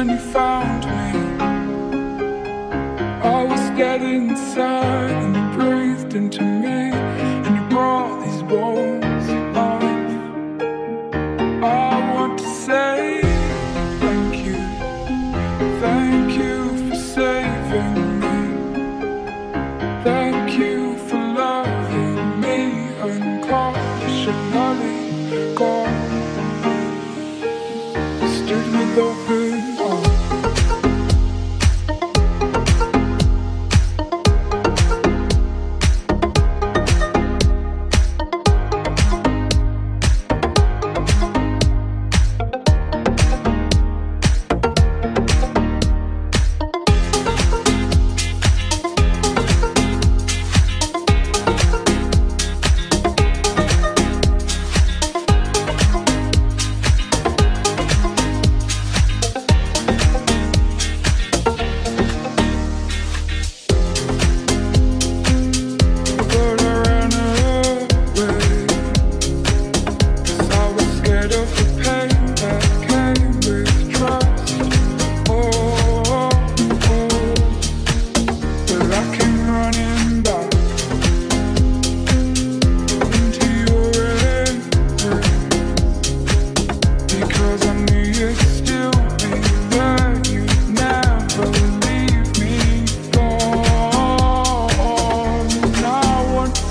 When you found me. I was dead inside, and you breathed into me, and you brought these bones to life. I want to say thank you, thank you for saving me, thank you for loving me unconditionally. God, stood with open.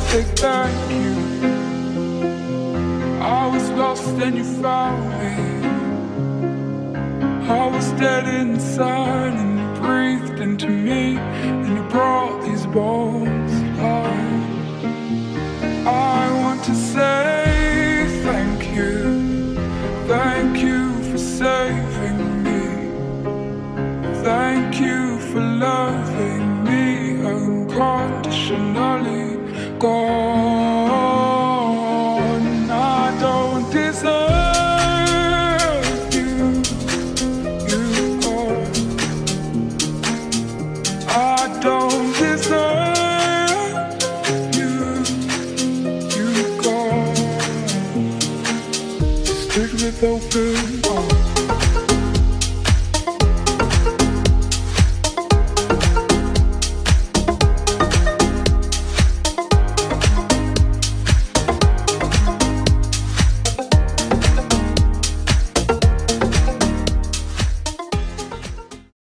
Say thank you. I was lost and you found me. I was dead inside and you breathed into me and you brought these bones Gone, I don't deserve you, you gone. I don't deserve you, you gone. Stood with open arms.